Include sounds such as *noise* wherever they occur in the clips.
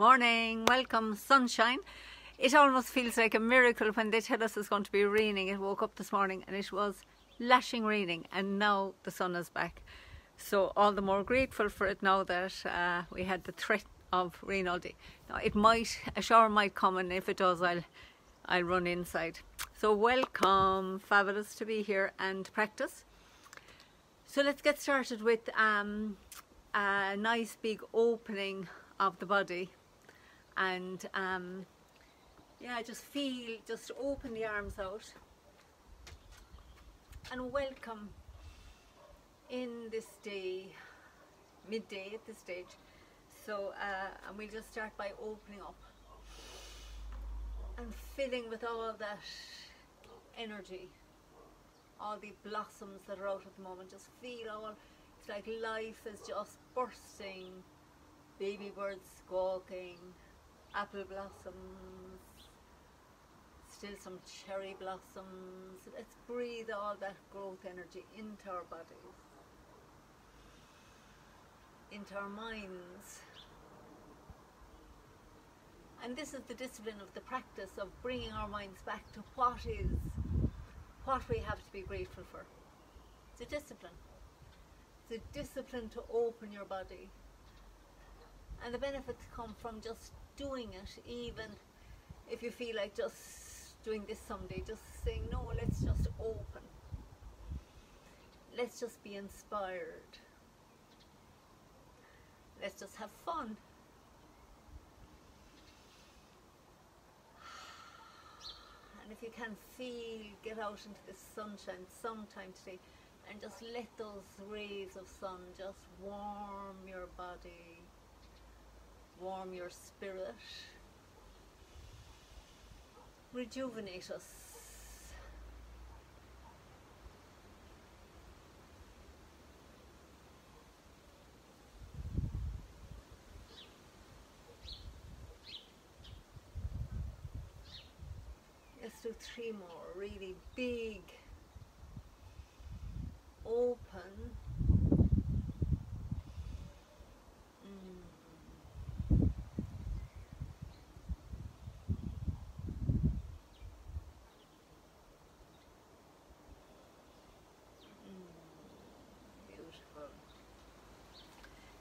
Morning, welcome, sunshine. It almost feels like a miracle when they tell us it's going to be raining. It woke up this morning and it was lashing raining, and now the sun is back. So, all the more grateful for it now that uh, we had the threat of rain all day. Now, it might, a shower might come, and if it does, I'll, I'll run inside. So, welcome, fabulous to be here and practice. So, let's get started with um, a nice big opening of the body and um, yeah just feel just open the arms out and welcome in this day midday at this stage. So uh, and we'll just start by opening up and filling with all that energy all the blossoms that are out at the moment. Just feel all it's like life is just bursting baby birds squawking apple blossoms, still some cherry blossoms. Let's breathe all that growth energy into our bodies, into our minds. And this is the discipline of the practice of bringing our minds back to what is, what we have to be grateful for. It's a discipline. It's a discipline to open your body. And the benefits come from just doing it even if you feel like just doing this someday just saying no let's just open. Let's just be inspired. Let's just have fun. *sighs* And if you can feel get out into the sunshine sometime today and just let those rays of sun just warm your body warm your spirit, rejuvenate us. Let's do three more really big, open,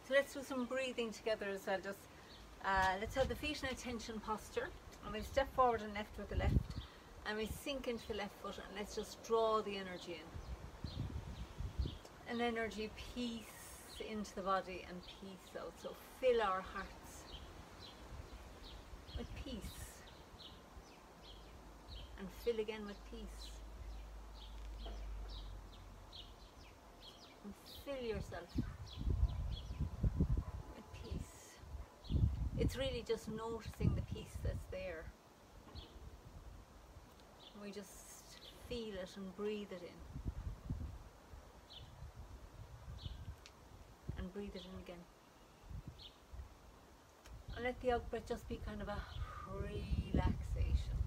So let's do some breathing together as well. Just uh, let's have the feet in attention posture, and we step forward and left with the left, and we sink into the left foot, and let's just draw the energy in. An energy peace into the body and peace out. So fill our hearts with peace, and fill again with peace. And fill yourself it's really just noticing the peace that's there. We just feel it and breathe it in. And breathe it in again. And let the out breath just be kind of a relaxation.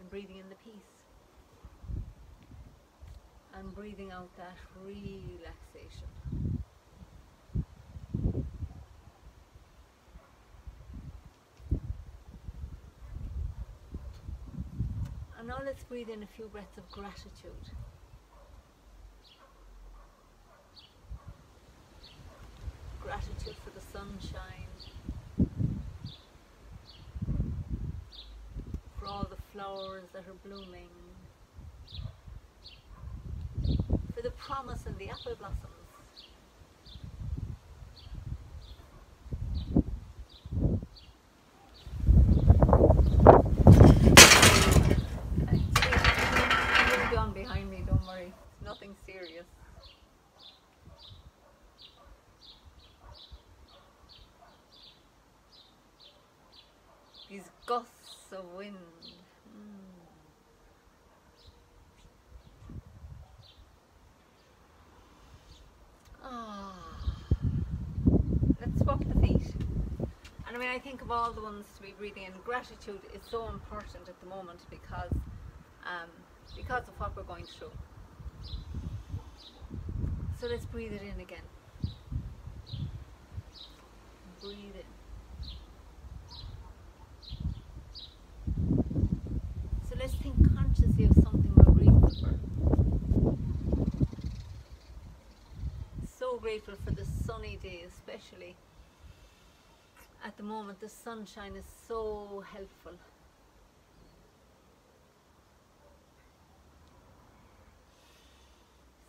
And breathing in the peace. And breathing out that relaxation. Now let's breathe in a few breaths of gratitude. Gratitude for the sunshine, for all the flowers that are blooming, for the promise and the apple blossoms. I mean, I think of all the ones to be breathing in, gratitude is so important at the moment because, um, because of what we're going through. So let's breathe it in again. Breathe in. So let's think consciously of something we're grateful for. So grateful for the sunny day especially. At the moment, the sunshine is so helpful.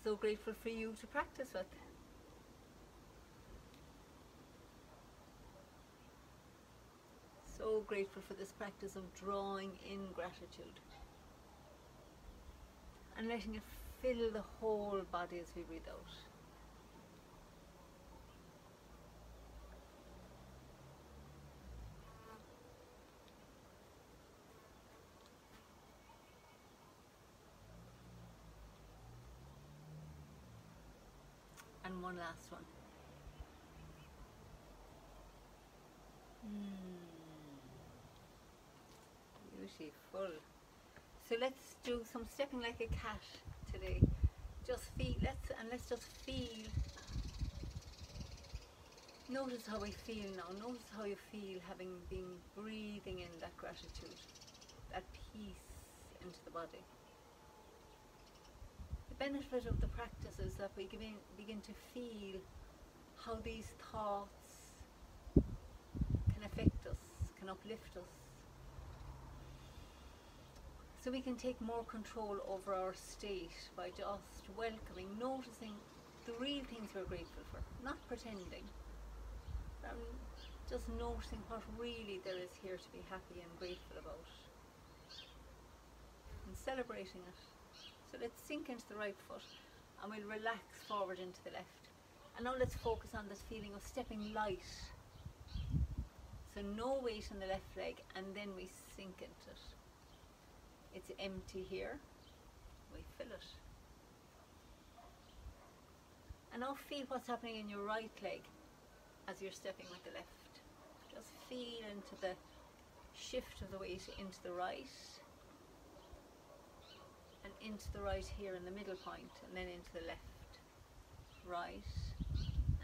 So grateful for you to practice with. So grateful for this practice of drawing in gratitude and letting it fill the whole body as we breathe out. And one last one. Hmm. Beautiful. So let's do some stepping like a cat today. Just feel, let's, and let's just feel. Notice how I feel now. Notice how you feel having been breathing in that gratitude, that peace into the body. Benefit of the practice is that we begin, begin to feel how these thoughts can affect us, can uplift us, so we can take more control over our state by just welcoming, noticing the real things we're grateful for, not pretending. Um, just noticing what really there is here to be happy and grateful about. And celebrating it. So let's sink into the right foot and we'll relax forward into the left. And now let's focus on this feeling of stepping light. So no weight on the left leg and then we sink into it. It's empty here. We fill it. And now feel what's happening in your right leg as you're stepping with the left. Just feel into the shift of the weight into the right and into the right here in the middle point and then into the left, right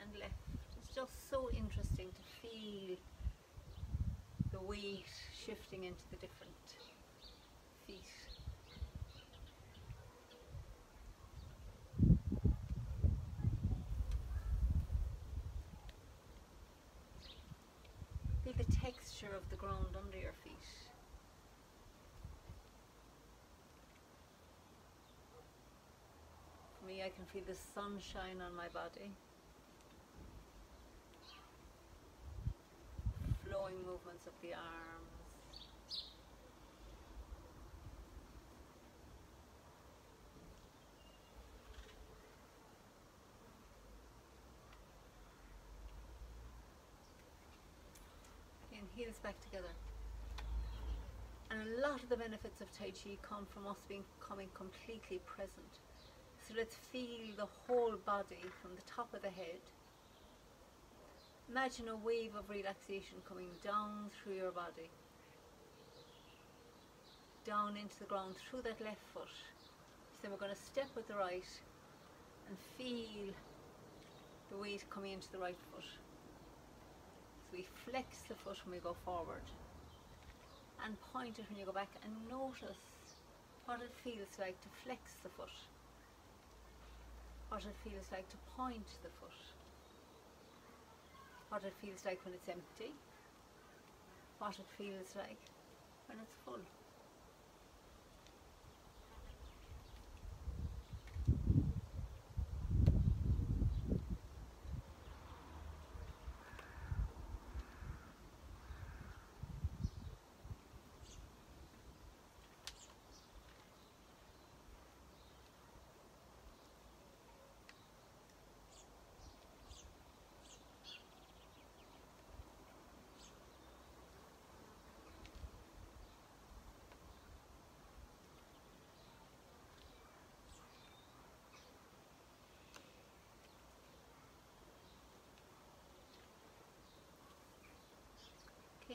and left. It's just so interesting to feel the weight shifting into the different feet. Feel the texture of the ground under your feet. For me, I can feel the sunshine on my body. Flowing movements of the arms. and heels back together. And a lot of the benefits of Tai Chi come from us being, becoming completely present. So let's feel the whole body from the top of the head. Imagine a wave of relaxation coming down through your body. Down into the ground through that left foot. So then we're going to step with the right and feel the weight coming into the right foot So we flex the foot when we go forward and point it when you go back and notice what it feels like to flex the foot, what it feels like to point the foot, what it feels like when it's empty, what it feels like when it's full.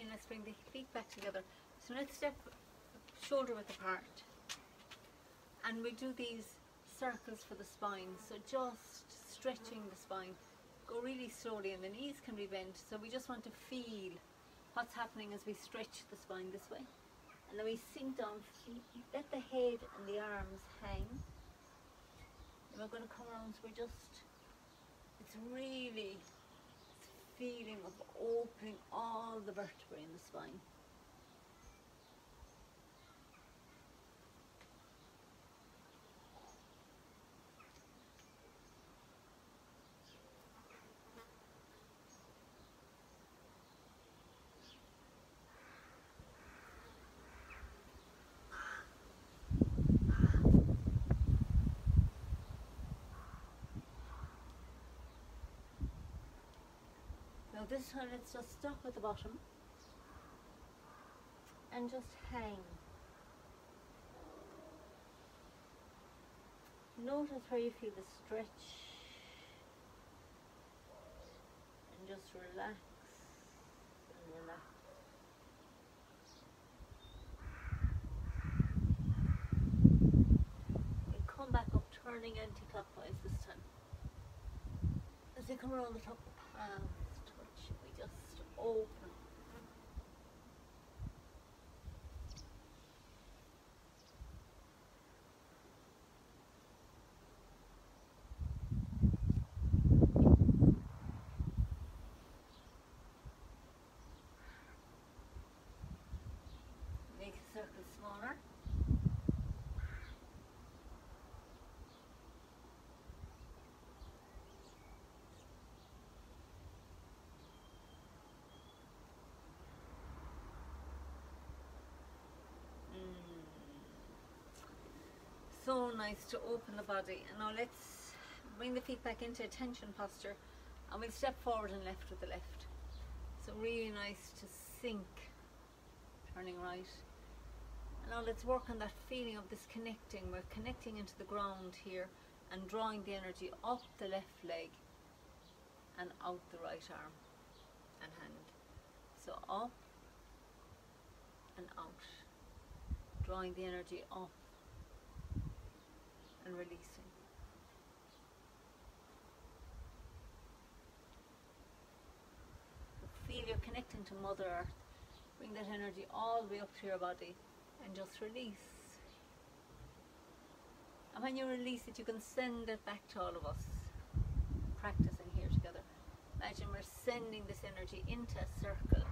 Okay, let's bring the feet back together. So let's step shoulder width apart. And we do these circles for the spine. So just stretching the spine. Go really slowly and the knees can be bent. So we just want to feel what's happening as we stretch the spine this way. And then we sink down, let the head and the arms hang. And we're going to come around, so we're just, it's really feeling of opening all the vertebrae in the spine. Now this time let's just stop at the bottom and just hang. Notice where you feel the stretch and just relax and relax. And come back up turning anti-clockwise this time. As you come around the top of the just open. Make the circle smaller. Mm. Nice to open the body. And now let's bring the feet back into attention posture and we'll step forward and left with the left. So really nice to sink, turning right. And now let's work on that feeling of this connecting. We're connecting into the ground here and drawing the energy up the left leg and out the right arm and hand. So up and out drawing the energy up and releasing. Feel you're connecting to Mother Earth. Bring that energy all the way up to your body and just release. And when you release it, you can send it back to all of us. Practicing here together. Imagine we're sending this energy into a circle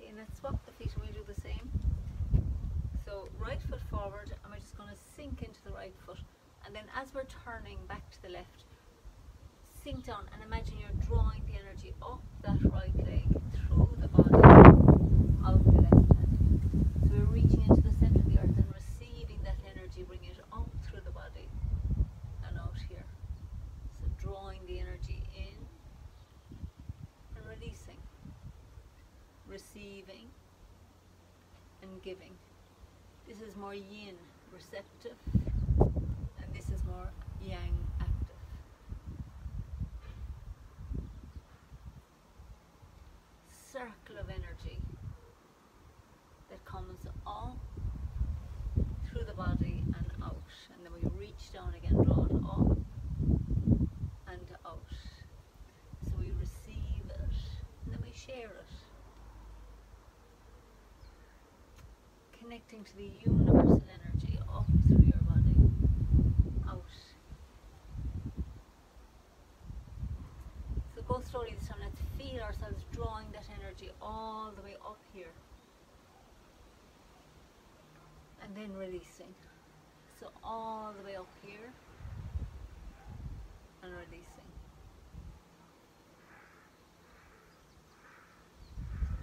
Okay, swap the feet and we do the same. So right foot forward and we're just going to sink into the right foot. And then as we're turning back to the left, sink down and imagine you're drawing the energy up that right leg through the body out the left hand. So we're reaching into the center of the earth and receiving that energy, bringing it up through the body and out here. So drawing the energy in and releasing receiving and giving. This is more yin, receptive, and this is more yang, active. Circle of energy that comes up through the body and out, and then we reach down again, draw it up and out. So we receive it, and then we share it. Connecting to the universal energy up through your body, out. So go slowly this time. Let's feel ourselves drawing that energy all the way up here. And then releasing. So all the way up here and releasing.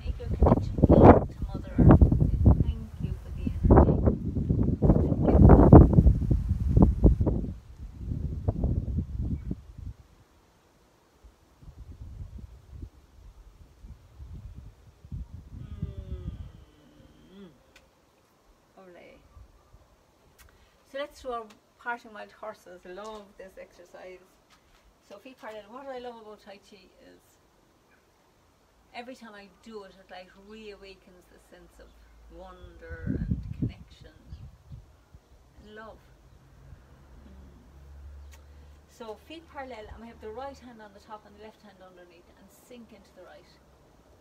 Make your connection feel to Mother Earth. Say thank you for the energy. And give it back. Mm. Ole. Do our parting wild horses. Love this exercise. So feet parallel. What I love about Tai Chi is every time I do it, it like reawakens the sense of wonder and connection and love. Mm. So feet parallel, and we have the right hand on the top and the left hand underneath, and sink into the right.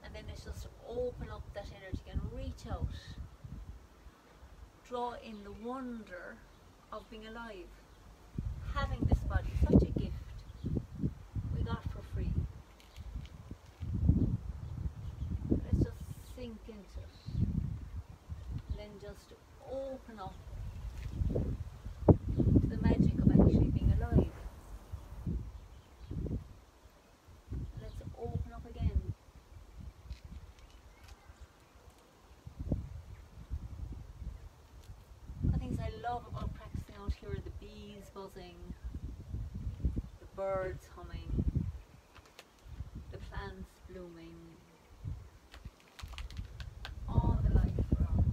And then it's just open up that energy and reach out. Draw in the wonder of being alive. Having this body, such a gift we got for free. Let's just sink into it. Then just open up to the magic of actually being alive. Let's open up again. One of the things I love about practicing out here are the bees buzzing, the birds humming, the plants blooming, all the life around.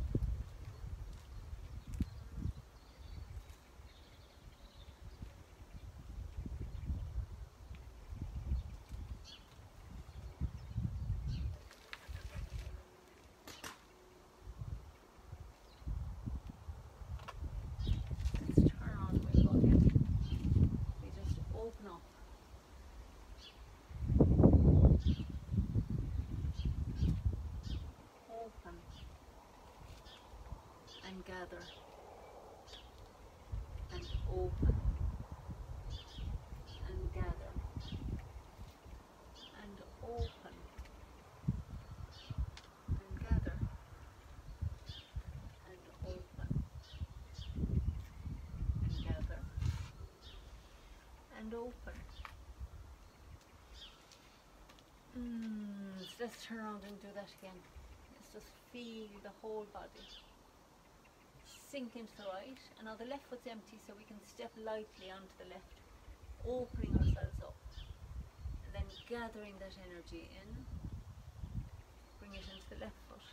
Let's turn on the window again. We just open up. Open and gather and open and gather and open and gather and open and gather and open. Mm, let's turn around and do that again. Let's just feel the whole body. Sink into the right, and now the left foot's empty, so we can step lightly onto the left, opening ourselves up, and then gathering that energy in. Bring it into the left foot,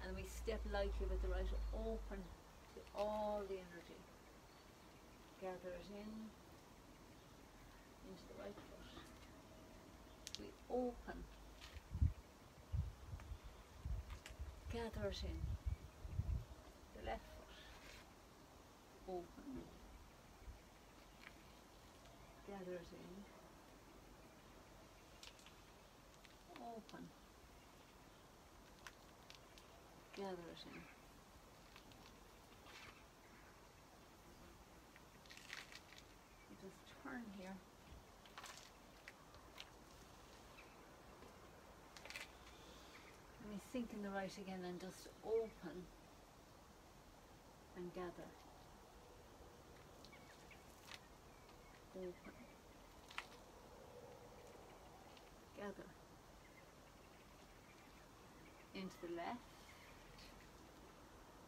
and we step lightly with the right, open to all the energy gather it in into the right foot. We open, gather it in the left open, gather it in, open, gather it in. Just turn here. let me sink in the right again and just open and gather. Open. Gather. Into the left.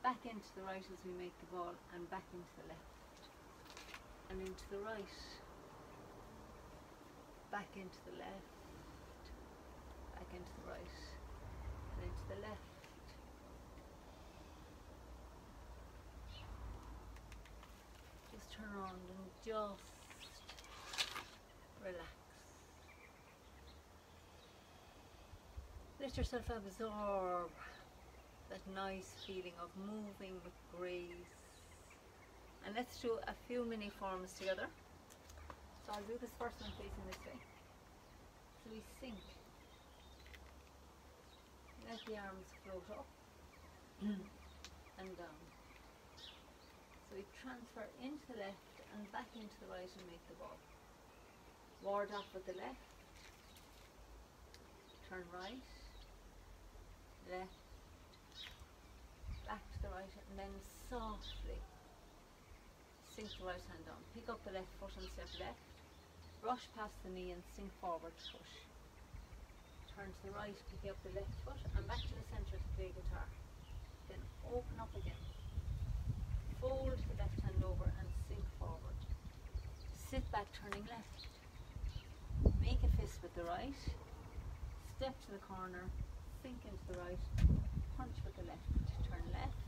Back into the right as we make the ball and back into the left and into the right, back into the left, back into the right, and into the left. Just turn around and just relax. Let yourself absorb that nice feeling of moving with grace and let's do a few mini forms together. So I'll do this first one facing this way. So we sink. Let the arms float up *clears throat* and down. So we transfer into the left and back into the right and make the ball. Ward off with the left. Turn right. Left. Back to the right and then softly sink the right hand down. Pick up the left foot and step left. Brush past the knee and sink forward push. Turn to the right, pick up the left foot and back to the centre to play guitar. Then open up again. Fold the left hand over and sink forward. Sit back turning left. Make a fist with the right. Step to the corner. Sink into the right. Punch with the left. Turn left.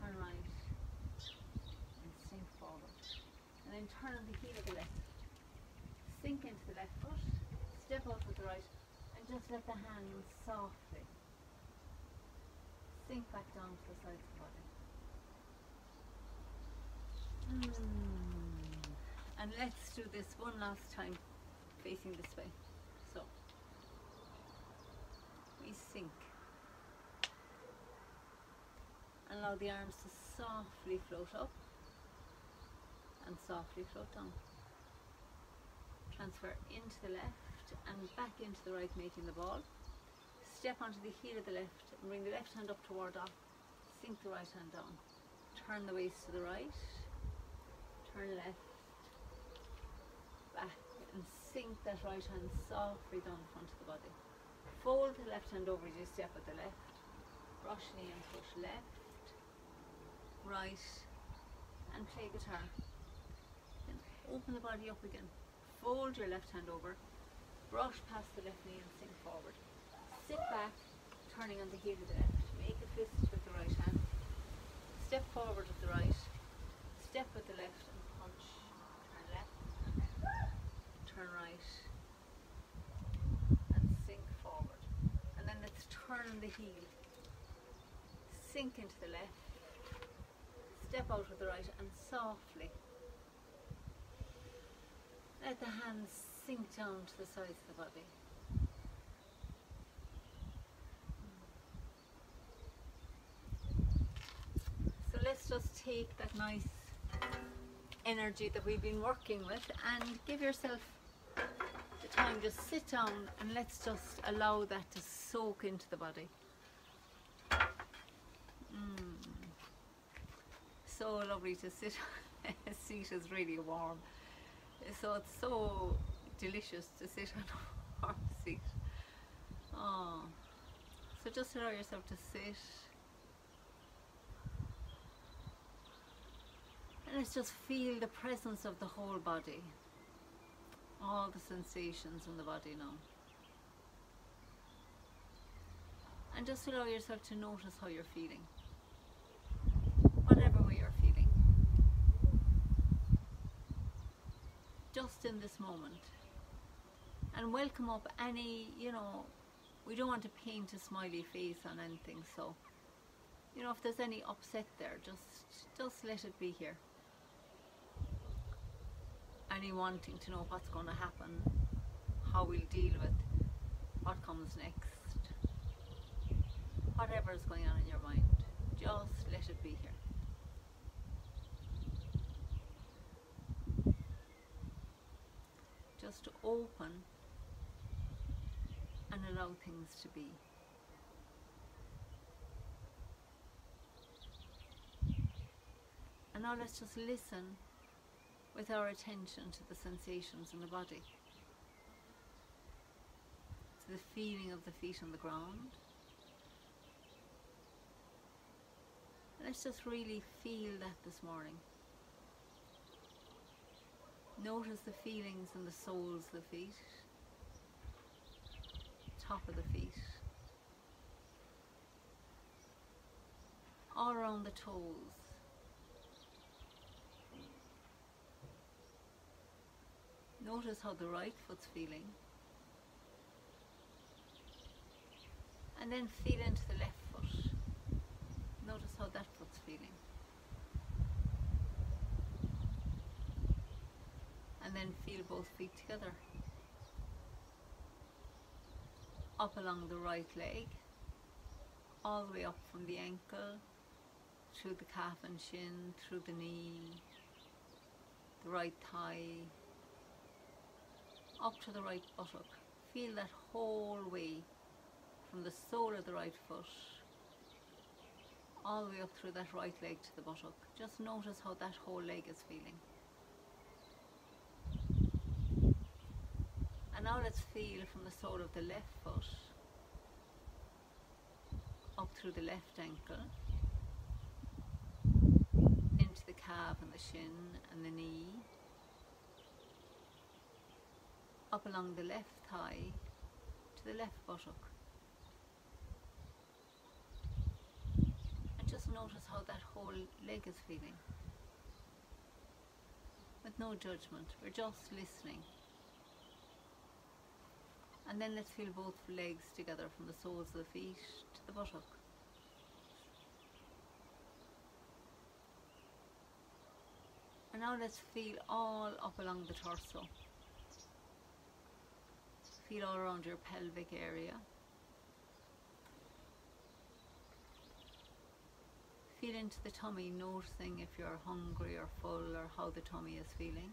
Turn right and sink forward. And then turn on the heel of the left. sink into the left foot, step out with the right, and just let the hands softly sink back down to the sides of the body. Mm. And let's do this one last time facing this way. We sink. And allow the arms to softly float up and softly float down. Transfer into the left and back into the right, making the ball. Step onto the heel of the left and bring the left hand up toward up. Sink the right hand down. Turn the waist to the right. Turn left. Back and sink that right hand softly down the front of the body. Fold the left hand over as you step with the left. Brush knee and push left, right, and play guitar. Then open the body up again. Fold your left hand over. Brush past the left knee and sink forward. Sit back, turning on the heel of the left. Make a fist with the right hand. Step forward with the right. Step with the left and punch. Turn left. Turn right. And sink forward. And turn the heel. Sink into the left. Step out with the right and softly let the hands sink down to the sides of the body. So let's just take that nice energy that we've been working with and give yourself Just sit down and let's just allow that to soak into the body. Mm. So lovely to sit. On a seat is really warm. So it's so delicious to sit *laughs* on a warm seat. Oh. So just allow yourself to sit. And let's just feel the presence of the whole body. All the sensations in the body now. And just allow yourself to notice how you're feeling. Whatever way you're feeling. Just in this moment. And welcome up any, you know, we don't want to paint a smiley face on anything, so you know if there's any upset there, just just let it be here. Any wanting to know what's going to happen, how we'll deal with what comes next, whatever is going on in your mind, just let it be here. Just open and allow things to be. And now let's just listen with our attention to the sensations in the body, to the feeling of the feet on the ground. Let's just really feel that this morning. Notice the feelings in the soles of the feet top of the feet, all around the toes. Notice how the right foot's feeling. And then feel into the left foot. Notice how that foot's feeling. And then feel both feet together. up along the right leg, all the way up from the ankle, through the calf and shin, through the knee, the right thigh, up to the right buttock. Feel that whole way from the sole of the right foot all the way up through that right leg to the buttock. Just notice how that whole leg is feeling. And now let's feel from the sole of the left foot up through the left ankle into the calf and the shin and the knee up along the left thigh to the left buttock and just notice how that whole leg is feeling with no judgment we're just listening And then let's feel both legs together from the soles of the feet to the buttock. And now let's feel all up along the torso. Feel all around your pelvic area. Feel into the tummy, noticing if you're hungry or full or how the tummy is feeling.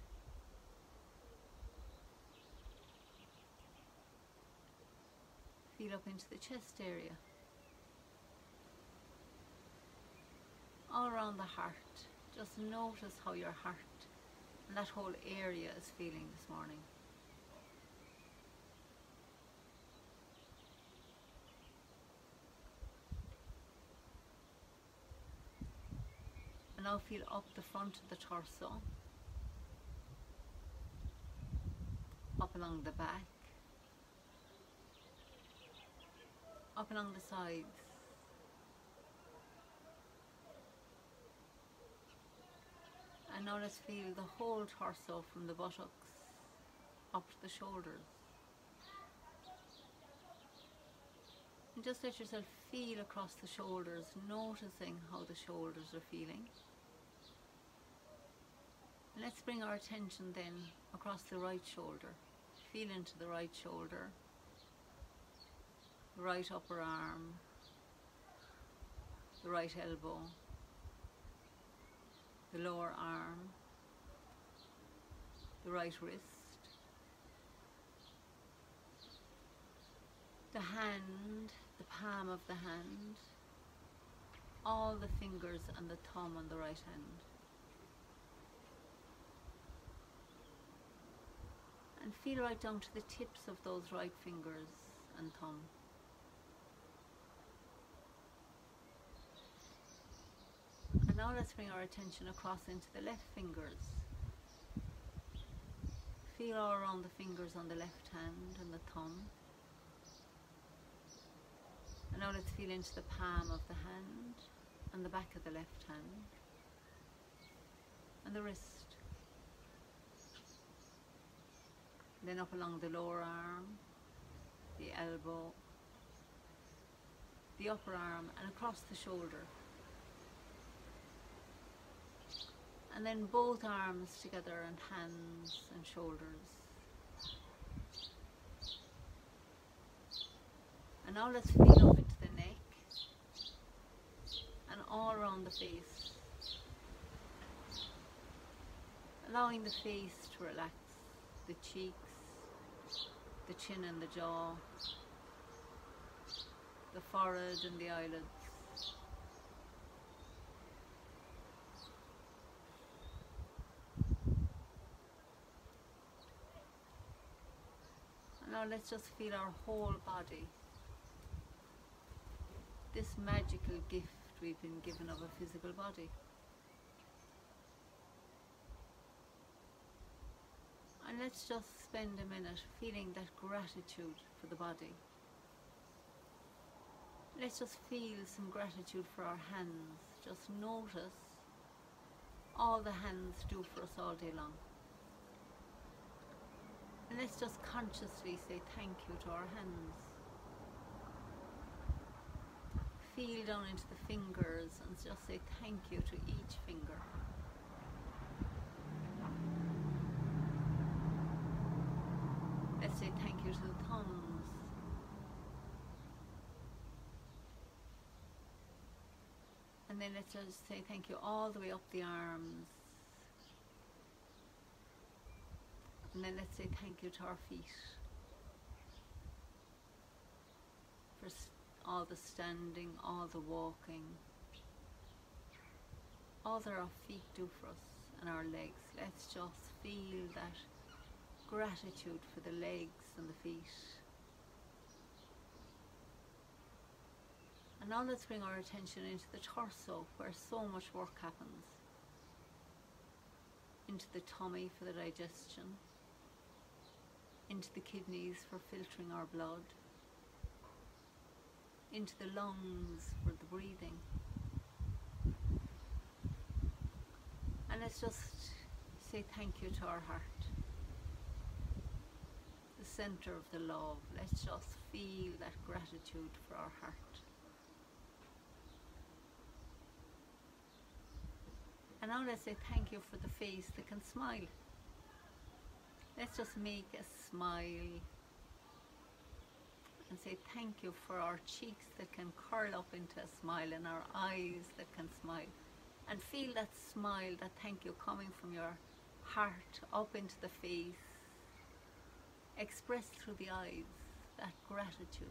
Feel up into the chest area. All around the heart. Just notice how your heart and that whole area is feeling this morning. Now feel up the front of the torso, up along the back, up along the sides. And now let's feel the whole torso from the buttocks up to the shoulders. And just let yourself feel across the shoulders, noticing how the shoulders are feeling. Let's bring our attention then across the right shoulder. Feel into the right shoulder, right upper arm, the right elbow, the lower arm, the right wrist, the hand, the palm of the hand, all the fingers and the thumb on the right hand. And feel right down to the tips of those right fingers and thumb. And now let's bring our attention across into the left fingers. Feel all around the fingers on the left hand and the thumb. And now let's feel into the palm of the hand and the back of the left hand and the wrist. Then up along the lower arm, the elbow, the upper arm and across the shoulder. And then both arms together and hands and shoulders. And now let's feel up into the neck and all around the face. Allowing the face to relax, the cheeks, the chin and the jaw, the forehead and the eyelids. Now let's just feel our whole body. This magical gift we've been given of a physical body. And let's just spend a minute feeling that gratitude for the body. Let's just feel some gratitude for our hands. Just notice all the hands do for us all day long. And let's just consciously say thank you to our hands. Feel down into the fingers and just say thank you to each finger. Say thank you to the thumbs. And then let's just say thank you all the way up the arms. And then let's say thank you to our feet for all the standing, all the walking, all that our feet do for us and our legs. Let's just feel that gratitude for the legs and the feet. And now let's bring our attention into the torso where so much work happens. Into the tummy for the digestion, into the kidneys for filtering our blood, into the lungs for the breathing. And let's just say thank you to our heart. Center of the love. Let's just feel that gratitude for our heart. And now let's say thank you for the face that can smile. Let's just make a smile and say thank you for our cheeks that can curl up into a smile and our eyes that can smile. And feel that smile, that thank you coming from your heart up into the face. Express through the eyes that gratitude,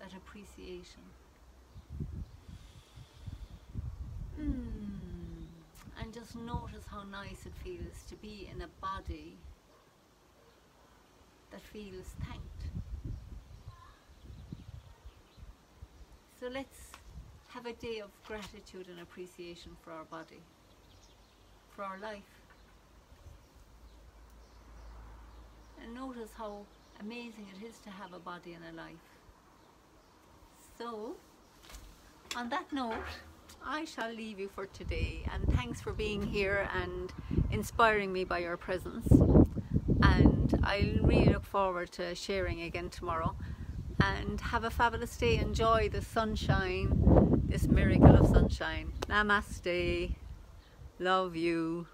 that appreciation. Mm. And just notice how nice it feels to be in a body that feels thanked. So let's have a day of gratitude and appreciation for our body, for our life. And notice how amazing it is to have a body and a life. So, on that note, I shall leave you for today and thanks for being here and inspiring me by your presence. And I really look forward to sharing again tomorrow and have a fabulous day. Enjoy the sunshine, this miracle of sunshine. Namaste. Love you.